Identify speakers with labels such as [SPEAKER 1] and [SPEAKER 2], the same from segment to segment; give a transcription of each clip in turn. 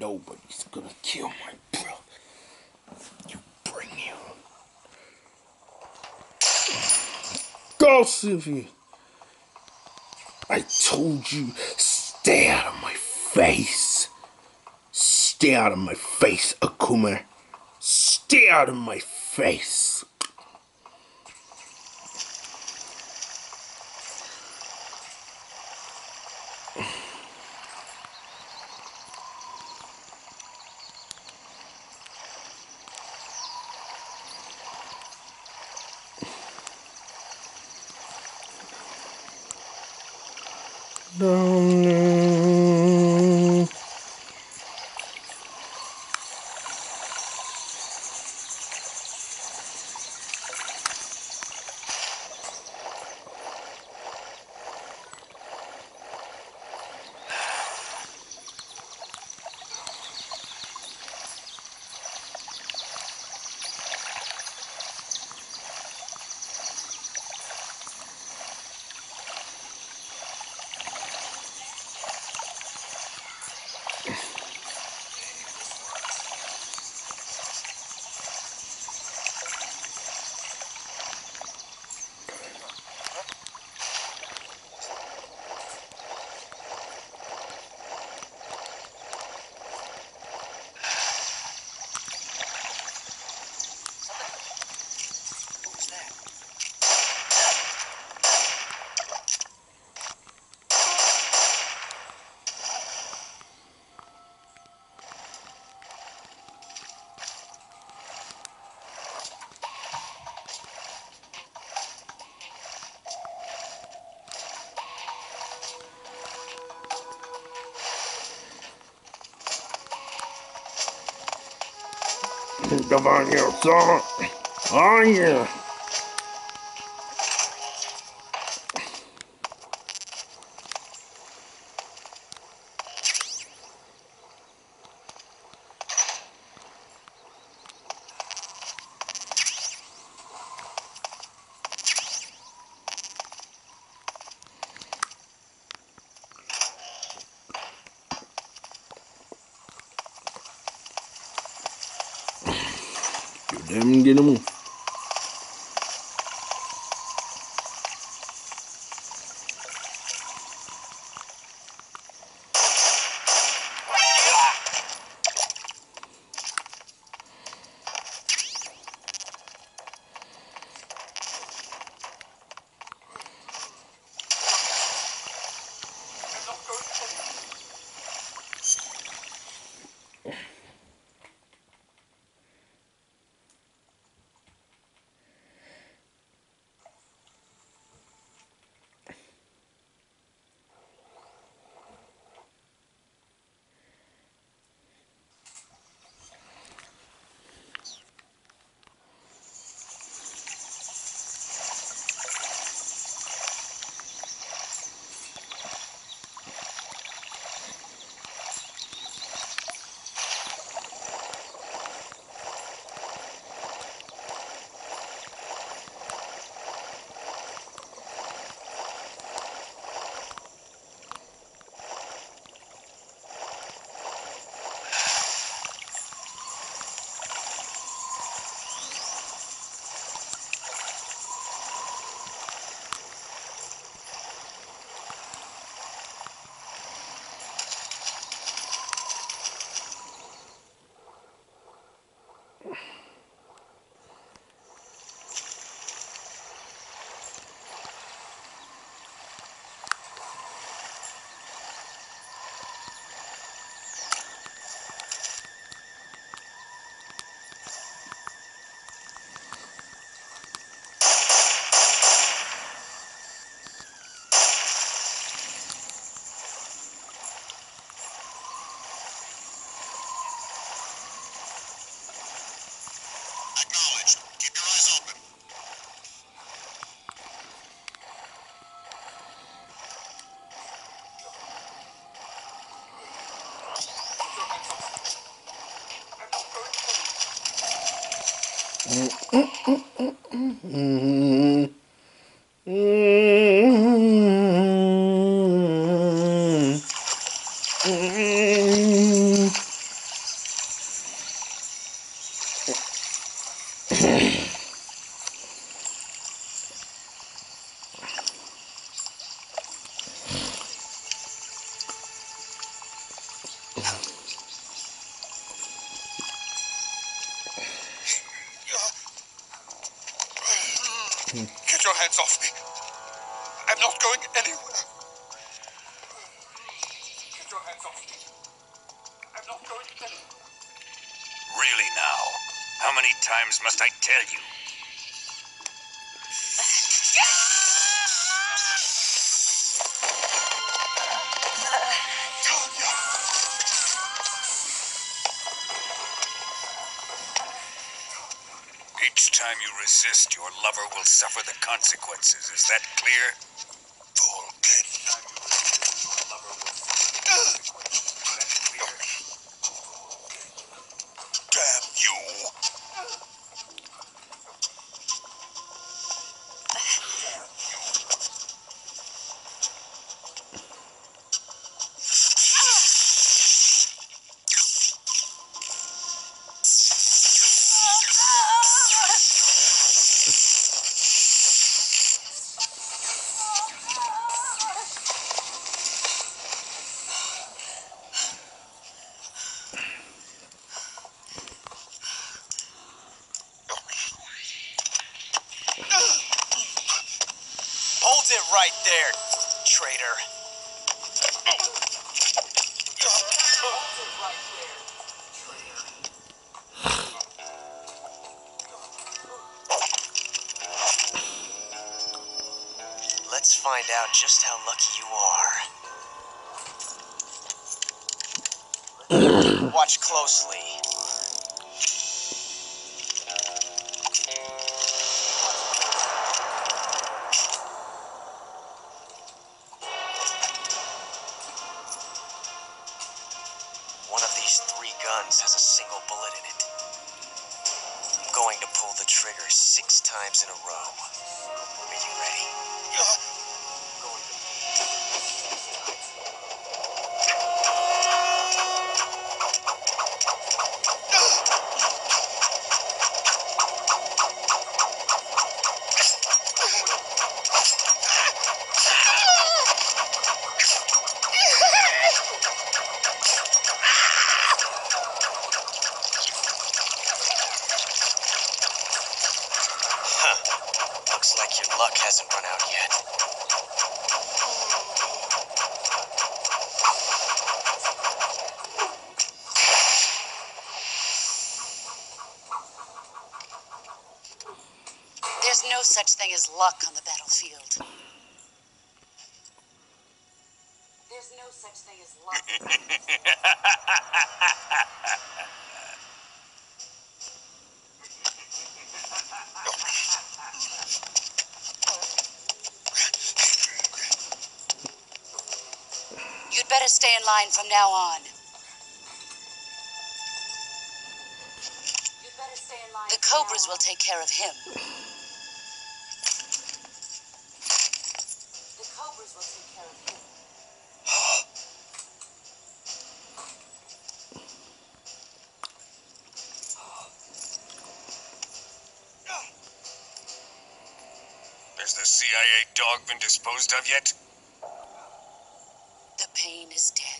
[SPEAKER 1] Nobody's gonna kill my brother. You bring him. Go, Sylvia. I told you, stay out of my face. Stay out of my face, Akuma. Stay out of my face.
[SPEAKER 2] think on,
[SPEAKER 1] your song. Oh yeah. Dem get him.
[SPEAKER 2] Acknowledged.
[SPEAKER 3] うん。ん。Tell you? Each time you resist, your lover will suffer the consequences. Is that clear?
[SPEAKER 4] Trigger six times in a row. Are you ready?
[SPEAKER 5] Stay in line from now on. You'd better stay in line. The Cobras will take care of him. The Cobras will take care of him.
[SPEAKER 3] Has the CIA dog been disposed of yet?
[SPEAKER 5] The pain is dead.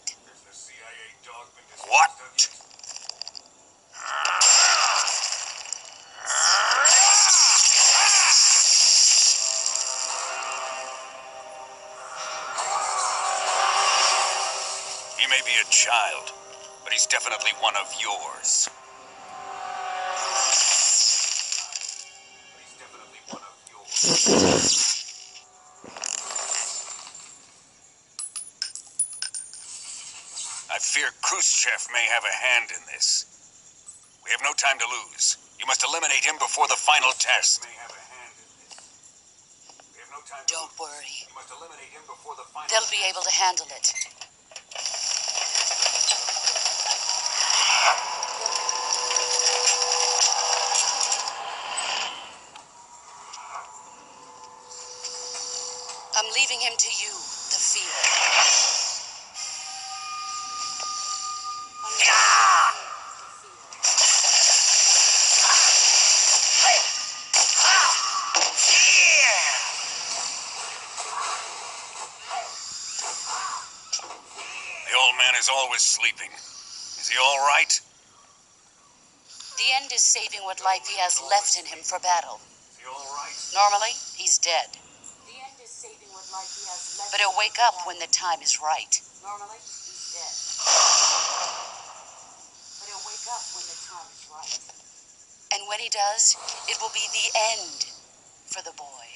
[SPEAKER 3] Child, but he's definitely one of yours. He's definitely one of yours. I fear Khrushchev may have a hand in this. We have no time to lose. You must eliminate him before the final test. May have a hand in this. We have no
[SPEAKER 5] Don't worry.
[SPEAKER 3] You must eliminate him before the final
[SPEAKER 5] They'll be able to handle it.
[SPEAKER 6] What life he has left in him for battle.
[SPEAKER 3] Is he all right?
[SPEAKER 6] Normally, he's dead. The end is saving what life he has left. But he'll wake up when the time is right. Normally, he's dead. But he'll wake up when the time is right. And when he does, it will be the end for the boy.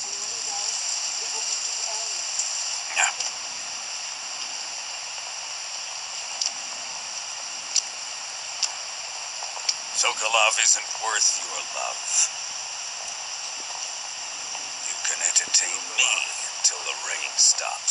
[SPEAKER 6] And when he does, it will be the end.
[SPEAKER 3] Yeah. Sokolov isn't worth your love. You can entertain me until the rain stops.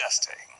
[SPEAKER 1] Disgusting.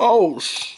[SPEAKER 1] Oh, sh.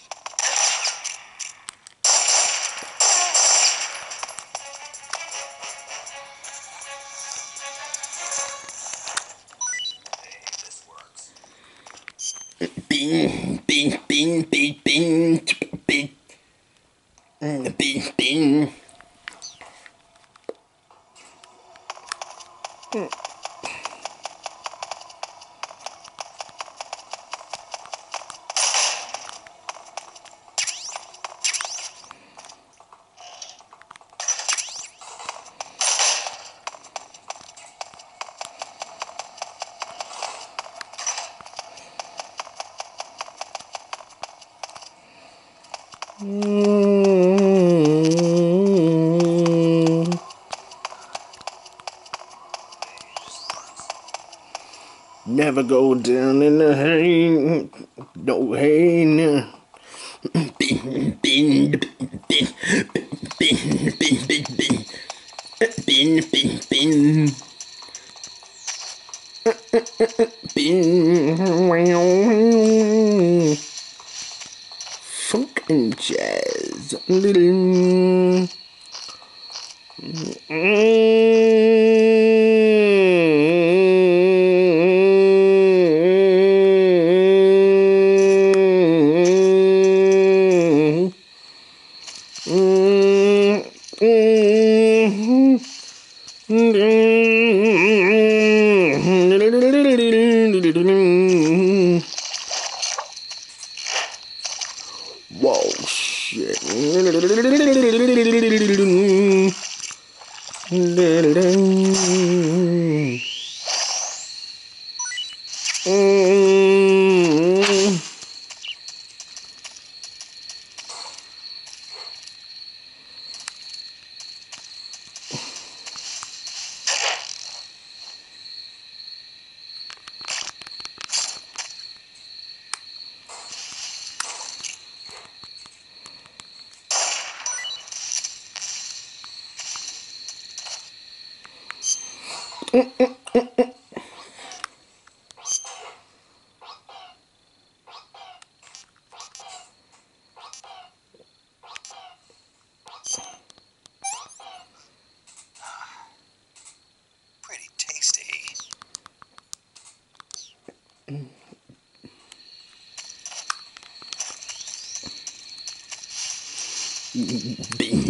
[SPEAKER 1] Go down in the hay, no hay now. Bin, bin, bin, bin, bin, bin, bin, bin, bin, bin, bin. Bin, Funk and jazz. Little.
[SPEAKER 4] Mm-hmm.
[SPEAKER 1] Bing,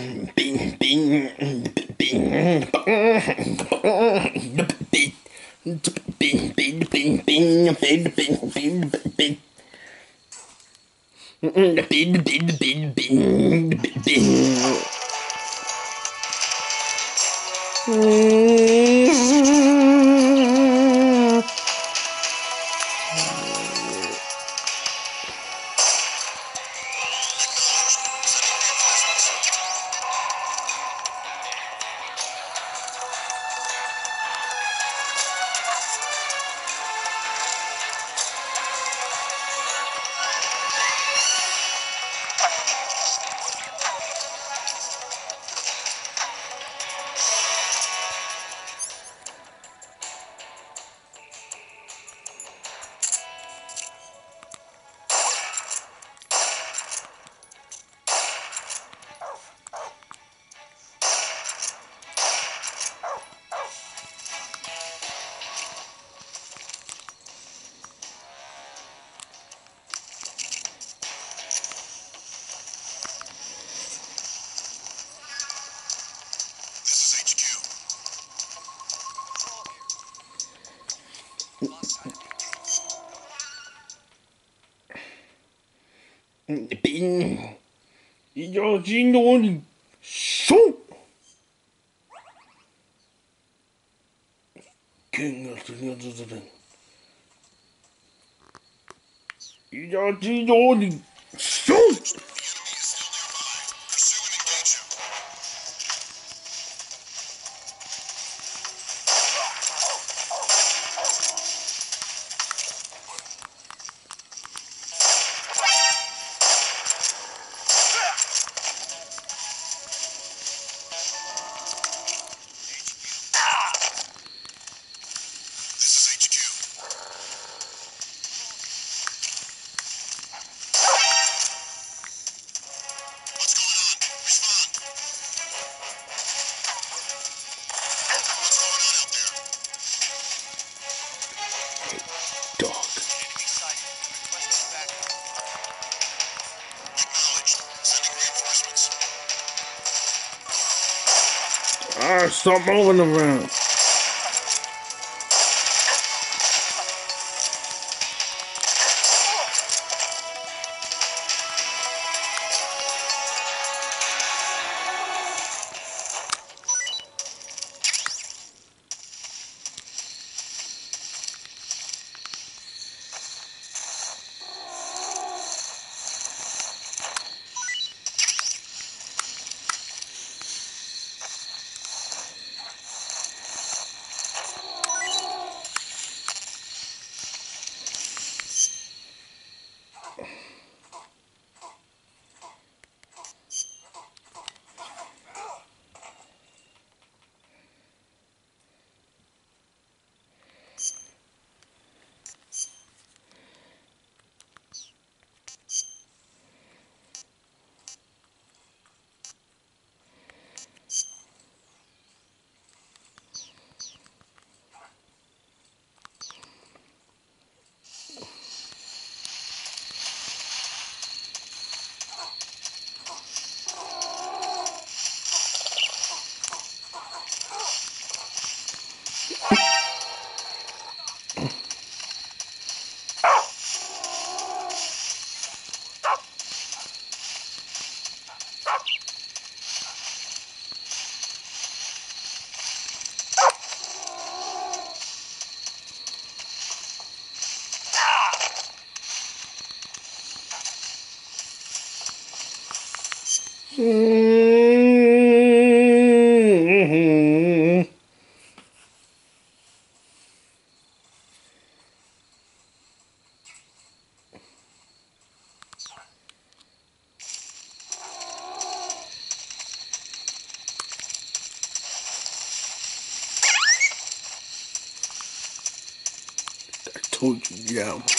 [SPEAKER 7] ラジノンショ剣が釣りゃずず
[SPEAKER 1] れ
[SPEAKER 7] ん。イラ
[SPEAKER 1] ジ stop moving around. Told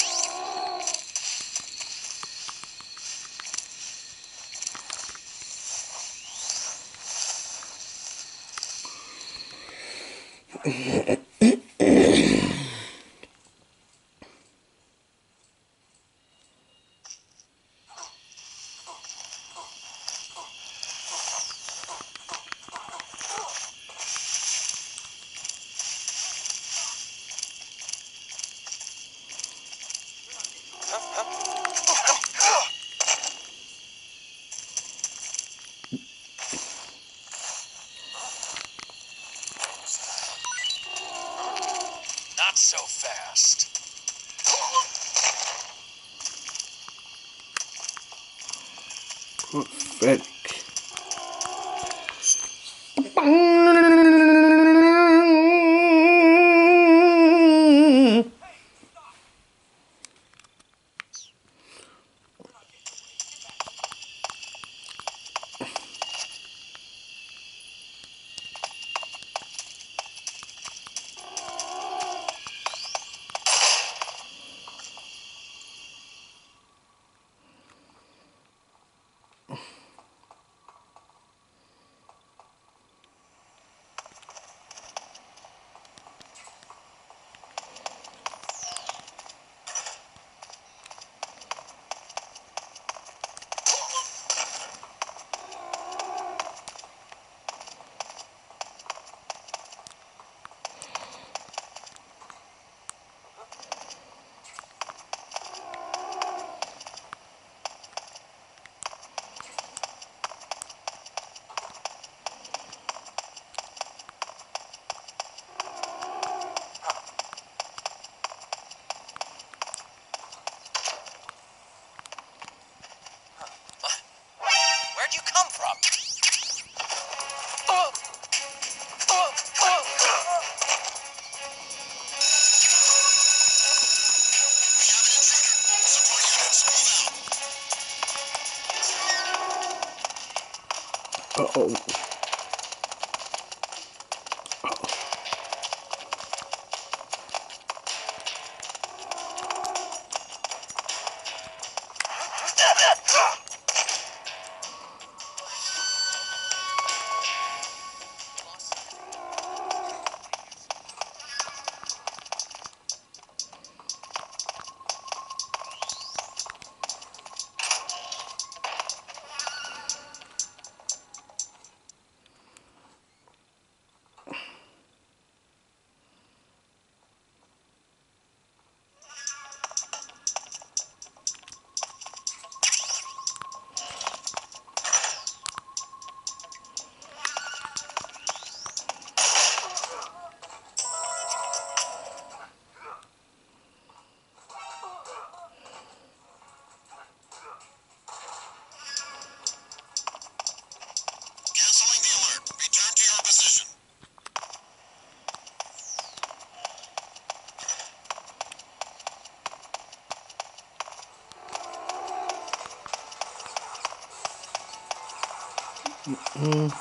[SPEAKER 1] Mm-mm.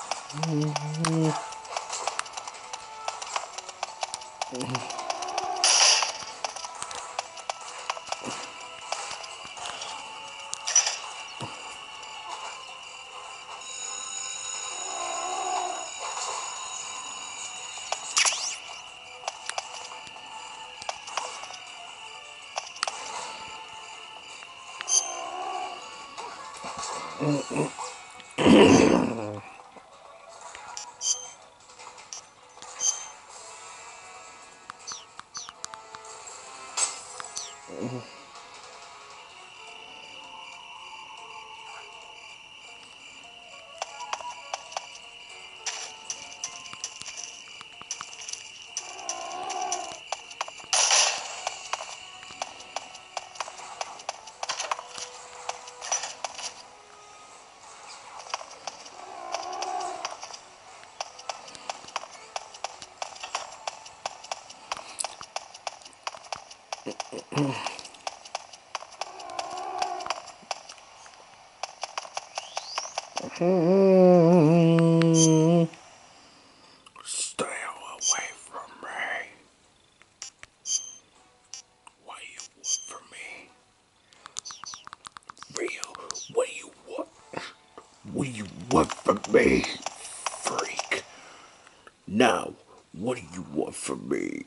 [SPEAKER 1] Me, freak? Now, what do you want from me?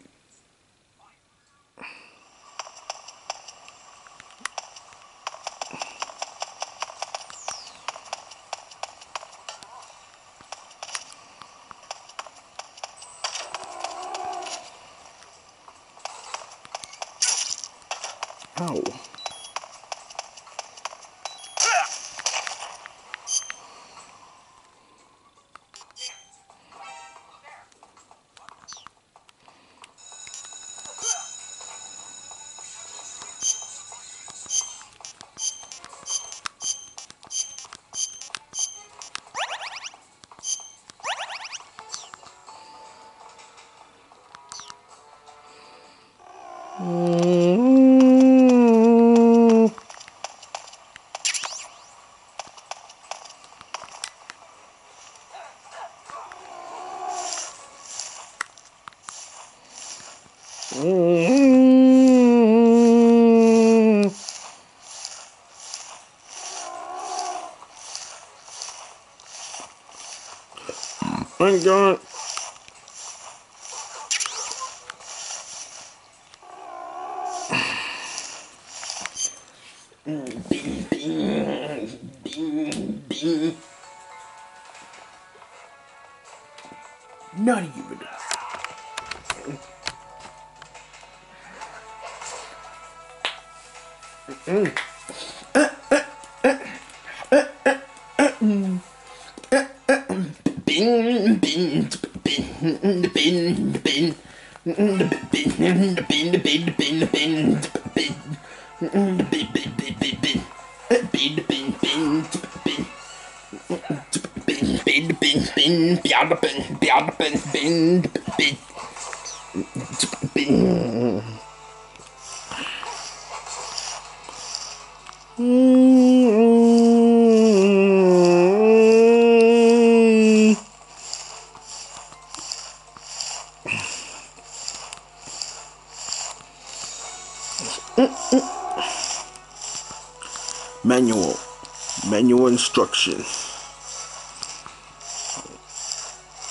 [SPEAKER 1] Thank God.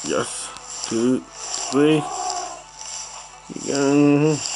[SPEAKER 1] Yes. Two, three. Yeah.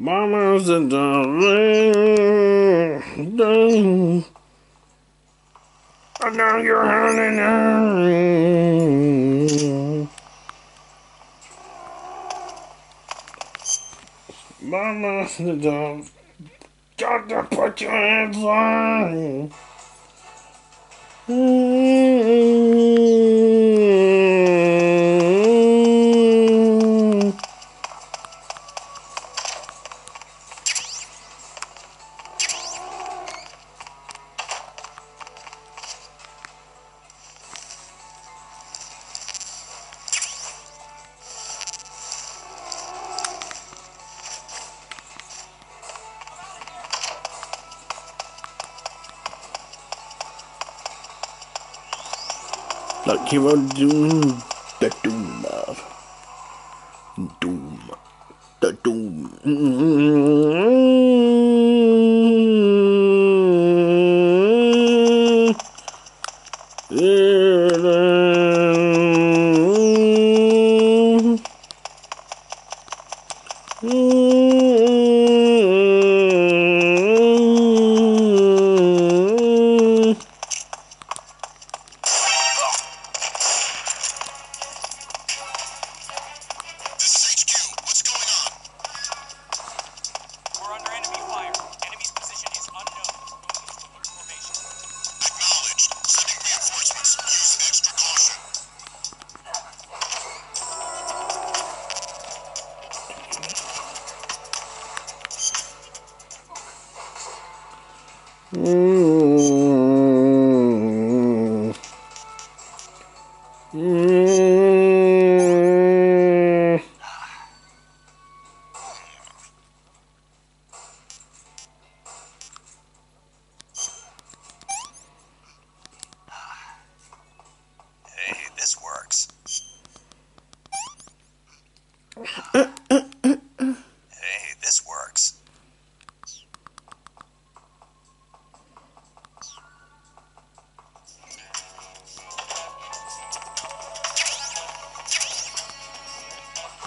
[SPEAKER 1] Mama's in the rain. I know you're running her. Mama's in the Got to put your hands on. Mm -hmm. Doom, the doom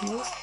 [SPEAKER 1] Mm.